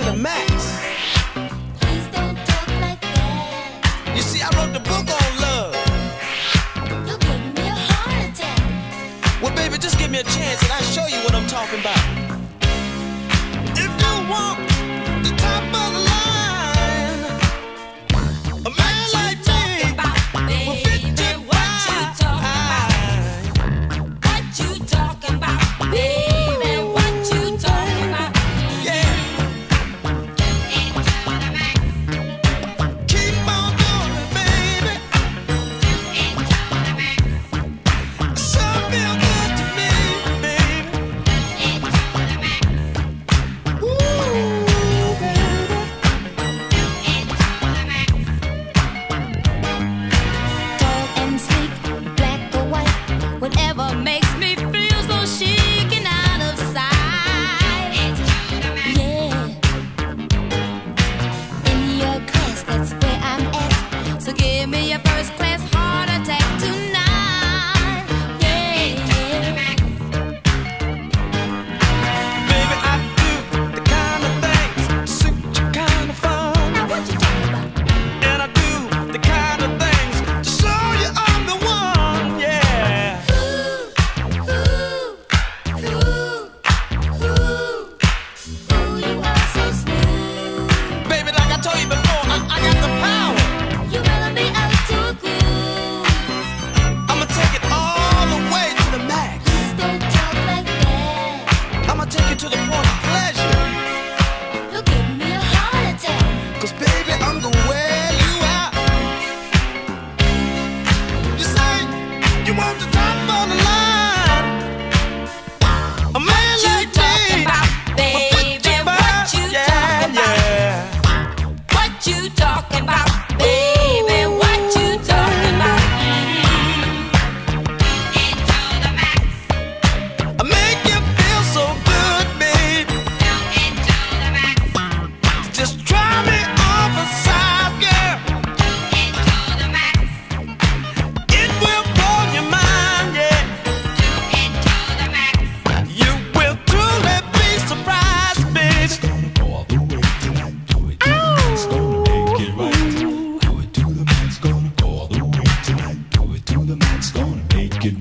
to the max. Like you see, I wrote the book on love. You're giving me a heart attack. Well, baby, just give me a chance and I'll show you what I'm talking about. If you want the top of the line, You want to talk?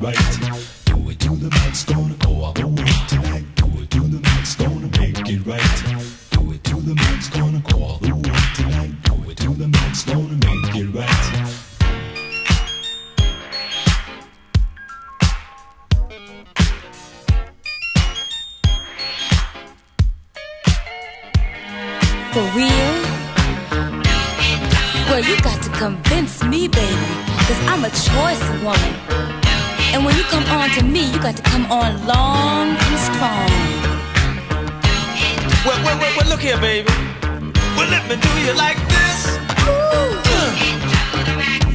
right. Do it to the max, gonna go all the way tonight. Do it to the max, gonna make it right. Do it to the max, gonna go all the way tonight. Do it to the max, gonna make it right. For real? Well, you got to convince me, baby, cause I'm a choice woman. And when you come on to me, you got to come on long and strong. Well, well, well, well look here, baby. Well, let me do you like this. Ooh. Uh.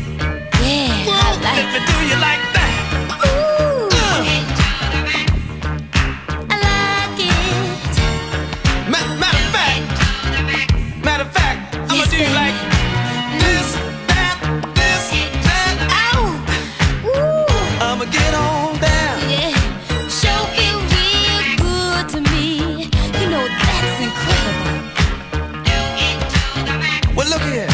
Well, look here.